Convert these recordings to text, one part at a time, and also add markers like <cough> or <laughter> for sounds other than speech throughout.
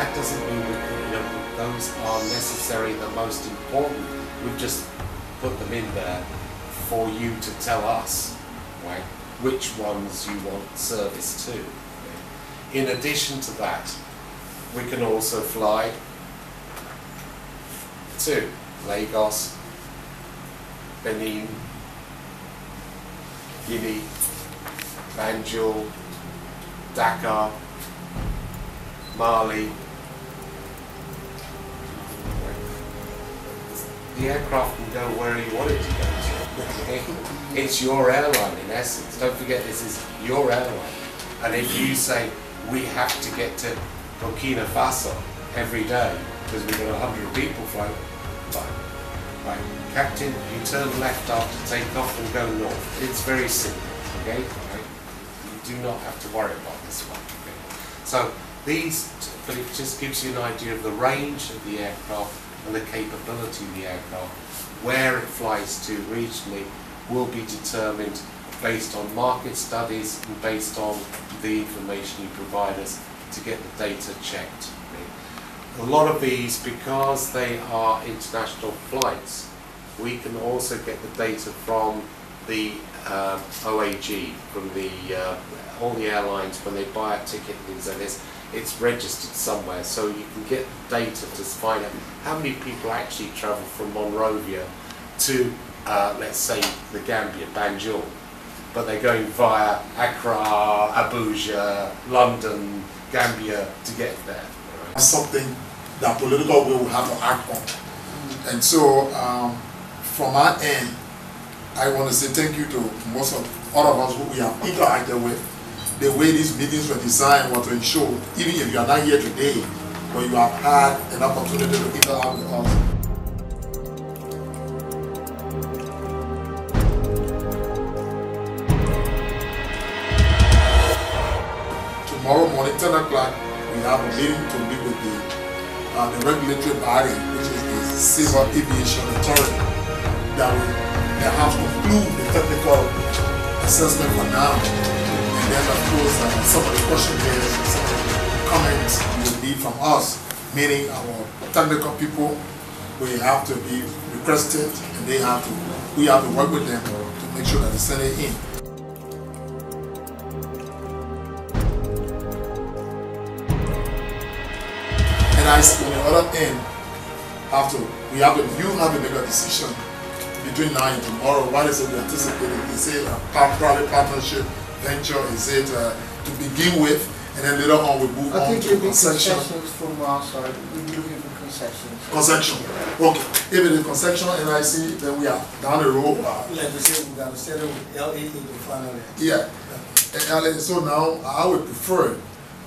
that doesn't mean we, you know, those are necessarily the most important. We've just put them in there for you to tell us, right, which ones you want service to. In addition to that, we can also fly to Lagos, Benin, Guinea, Banjul, Dakar, Mali. The aircraft can go where you want it to go to. <laughs> it's your airline in essence. Don't forget this is your airline. And if you say we have to get to Burkina Faso every day because we've got 100 people flying, fine. Right, Captain, you turn left after takeoff and go north. It's very simple, okay? You do not have to worry about this one. Okay? So these, but it just gives you an idea of the range of the aircraft and the capability of the aircraft. Where it flies to regionally will be determined based on market studies and based on the information you provide us to get the data checked. A lot of these, because they are international flights, we can also get the data from the uh, OAG, from the uh, all the airlines when they buy a ticket and things like this. It's registered somewhere, so you can get data to find out how many people actually travel from Monrovia to, uh, let's say, the Gambia, Banjul, but they're going via Accra, Abuja, London, Gambia to get there. Right? Something that political will have to act on. And so, um, from our end, I want to say thank you to most of all of us who we have interacted with. The way these meetings were designed was to ensure, even if you are not here today, but you have had an opportunity to interact with us. tomorrow morning, 10 o'clock, we have a meeting to meet with the, uh, the regulatory body, which is the Civil Aviation Authority, that will to conclude the technical assessment for now. Then, of course, uh, some of the questionnaires and some of the comments will need from us, meaning our technical people, we have to be requested and they have to, we have to work with them to make sure that they send it in. And I, on the other end, to, we have to, you have to make a decision between now and tomorrow. What is it we anticipating? Is it a private partnership venture? Is it uh, to begin with? And then later on we move I on to it'll be concession. concessions from our side, we'll be looking for concessions. Concession. Okay. If it is concession NIC, then we are down the road. Like I said, we gotta settle with LA to finally. yeah. And, and so now I would prefer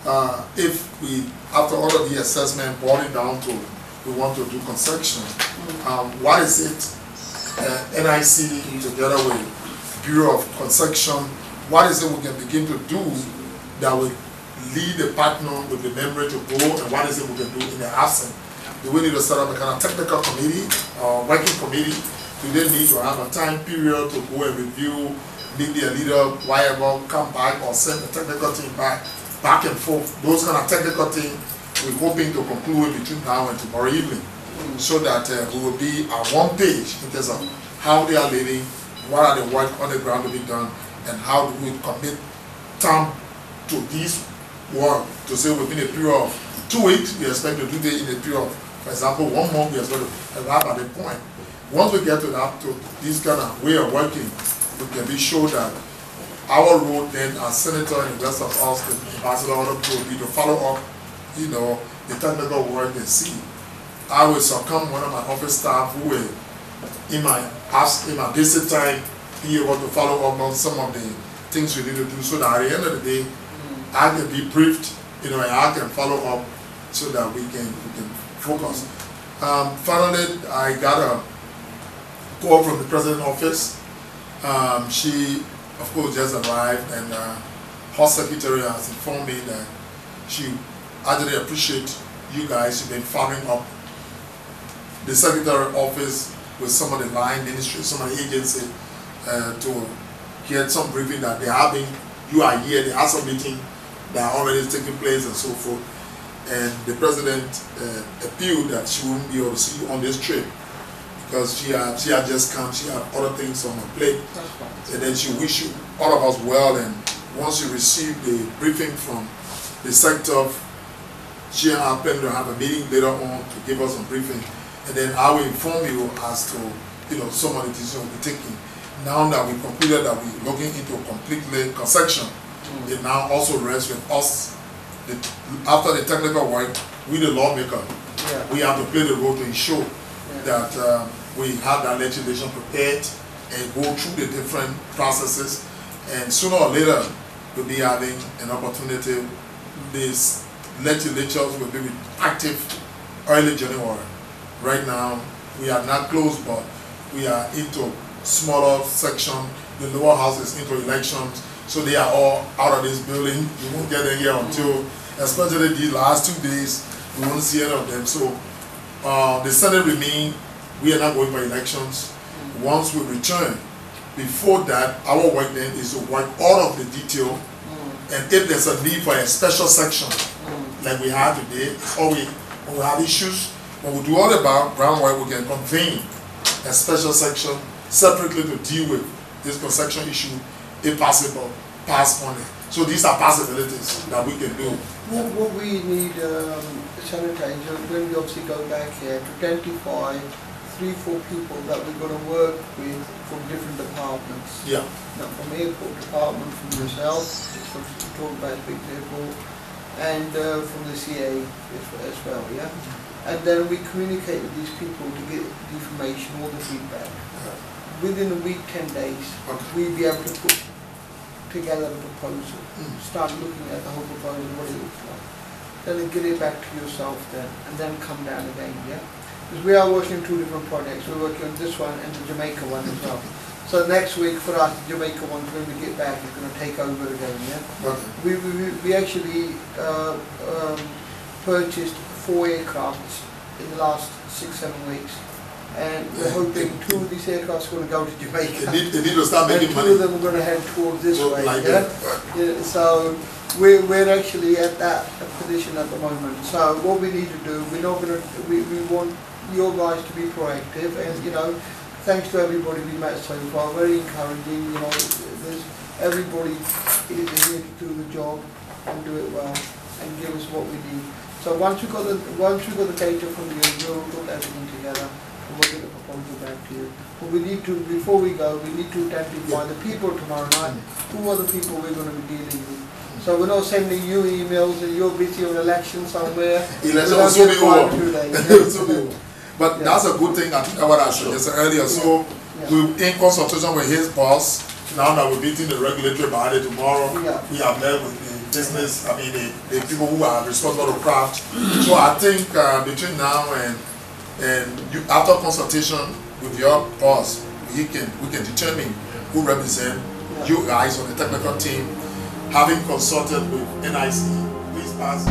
uh, if we, after all of the assessment, boiling down to we want to do concession. Um, what is it uh, NIC together with Bureau of Construction, what is it we can begin to do that will lead the partner with the member to go and what is it we can do in the absence? Do we need to set up a kind of technical committee or working committee? Do they need to have a time period to go and review, meet their leader, whatever, come back or send the technical team back, back and forth? Those kind of technical things we're hoping to conclude between now and tomorrow evening so that uh, we will be on one page in terms of how they are living, what are the work on the ground to be done, and how do we commit time to this work to say within a period of two weeks, we expect to do this in a period of, for example, one month, we expect to arrive at a point. Once we get to that, to this kind of way of working, we can be sure that our role then as senator and the rest of us, the ambassador, will be to follow up, you know, the technical work and see. I will succumb one of my office staff who will, in my in my visit time, be able to follow up on some of the things we need to do so that at the end of the day, I can be briefed, you know, and I can follow up so that we can, we can focus. Um, finally, I got a call from the president's office. Um, she, of course, just arrived and uh, her secretary has informed me that she actually appreciate you guys. You've been following up the secretary office with some of the line ministry, some of the agency uh, to get some briefing that they are having. You are here, they have some meeting that already taking place and so forth. and the president uh, appealed that she wouldn't be able to see you on this trip because she had, she had just come, she had other things on her plate. And then she wished you, all of us well, and once you receive the briefing from the sector, she and I plan to have a meeting later on to give us a briefing. And then I will inform you as to, you know, some of the decisions we're taking. Now that we concluded that we're looking into a completely concession, it now also rests with us. The, after the technical work, we the lawmaker, Yeah. we have to play the role to ensure Yeah. that um, we have that legislation prepared and go through the different processes. And sooner or later, we'll be having an opportunity. These legislatures will be active early January. Right now, we are not close, but we are into smaller section. The lower house is into elections, so they are all out of this building. You won't get in here until, especially the last two days, we won't see any of them. So uh, the Senate remain, we are not going for elections. Once we return, before that, our work then is to work all of the detail. And if there's a need for a special section, like we have today, or we, when we have issues, when we do all the ground groundwork, we can convene a special section separately to deal with this construction issue, if possible, pass on it. So these are possibilities that we can do. What, what we need, um, Senator, is when we obviously go back here, to identify three, four people that we're gonna work with from different departments. Yeah, Now, from airport department, from yourself, from talk about big airport, and uh, from the CA as, as well, yeah? And then we communicate with these people to get the information, all the feedback. Within a week, ten days, Okay. we'll be able to put together a proposal, Mm. start looking at the whole proposal, what it looks like. Then get it back to yourself then, and then come down again, yeah? Because we are working on two different projects, we're working on this one and the Jamaica one as well. So next week for us, the Jamaica one, when we get back, is gonna take over again, yeah? okay. We, we, we- we actually, uh, um, purchased four aircrafts in the last six, seven weeks. And we're hoping two of these aircrafts are gonna go to They Jamaica. need, they need to start And making two of them are gonna head towards this So, way, like yeah? Yeah, so we're, we're actually at that position at the moment. So what we need to do, we're not gonna, we, we want your guys to be proactive and, you know, thanks to everybody we met so far, very encouraging, you know, there's, everybody is here to do the job and do it well and give us what we need. So once we got the, once we got the data from you, we'll put everything together and we'll get the proposal back to you. But we need to, before we go, we need to identify the people tomorrow night, who are the people we're gonna be dealing with. So we're not sending you emails and you're busy on election somewhere. Election will soon be over. to do that, you It know. will soon be over. But Yeah. that's a good thing, I think that's what I suggested earlier, so Yeah. we, in consultation with his boss, now that we're meeting the regulatory body tomorrow, Yeah. we have met with the business, I mean, the, the people who are responsible to craft. So I think, uh, between now and, and you, after consultation with your boss, we can, we can determine who represent you guys on the technical team. Having consulted with NIC, please pass